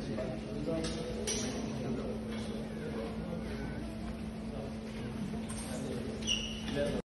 감사합니다.